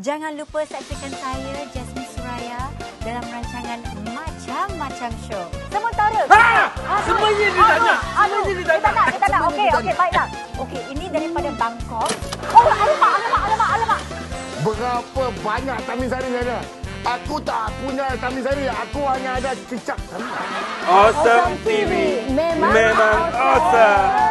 Jangan lupa saksikan saya, Jasmine Suraya dalam rancangan Macam-Macam Show. Sementara... Ha! Ah, ha! Semuanya dia tanya! Semuanya dia tanya! Tak nak, ah, tak nak. Okey, okey, baiklah. Okey, ini daripada Bangkok. Oh, alamak, alamak, alamak, alamak. Berapa banyak Tamizari ada? Aku tak punya Tamizari. Aku hanya ada cicak. Awesome, TV. TV. Memang, Memang awesome. awesome.